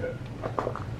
Yeah.